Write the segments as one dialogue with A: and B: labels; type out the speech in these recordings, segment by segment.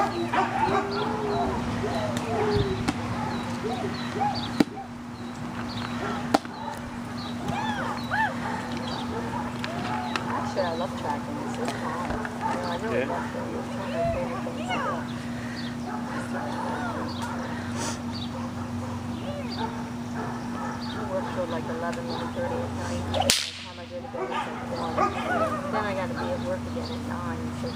A: Actually, I love tracking. It's so calm. You know, I really
B: Yeah.
A: love it. It's one of my favorite things to do. I till like 11, 11:30 at night. By the time I go to bed, it's like 1. Then I gotta be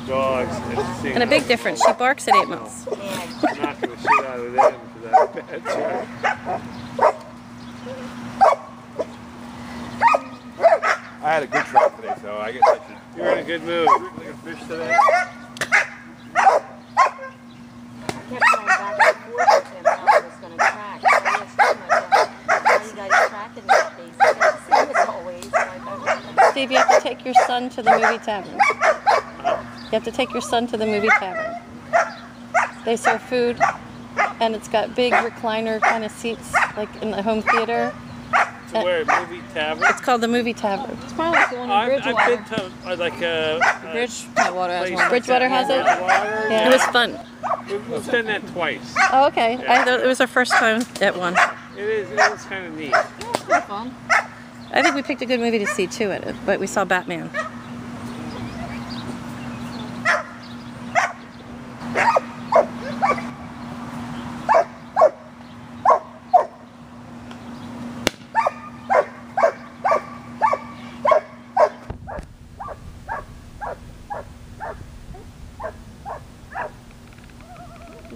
B: Dogs, it's seeing
C: And a big difference, she barks at eight months.
A: And
B: knocking the shit out of them for that bad track.
D: I had a good truck today, so I guess I should.
B: You're in a good mood.
D: Like a fish today.
A: kept going back and forth with him how I was gonna track. So I asked him, I said, how you guys tracking these days? He said, same as always. Like, okay.
C: Steve, you have to take your son to the movie tavern. You have to take your son to the movie tavern. They serve food, and it's got big recliner kind of seats, like in the home theater.
B: To where movie tavern.
C: It's called the movie tavern.
A: It's probably like the one in
B: I've,
A: Bridgewater.
B: I've been to uh, like a, a
A: Bridgewater has one.
C: Bridgewater has it?
B: Bridgewater.
C: Yeah. It was fun.
B: We've, we've done that twice.
C: Oh, okay. I thought it was our first time at one.
B: It is. It was kind of neat.
A: It's pretty fun.
C: I think we picked a good movie to see too, at it, but we saw Batman.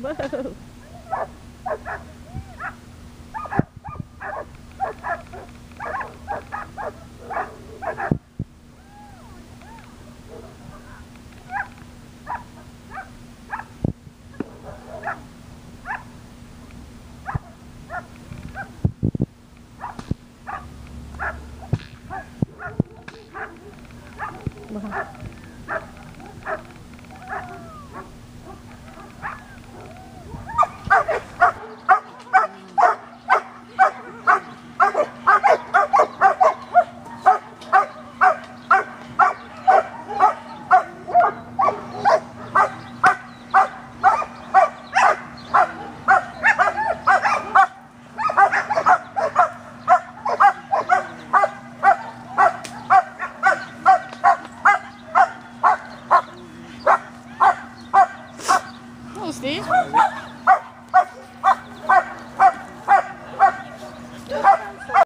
C: Whoa.
A: Ha! değil.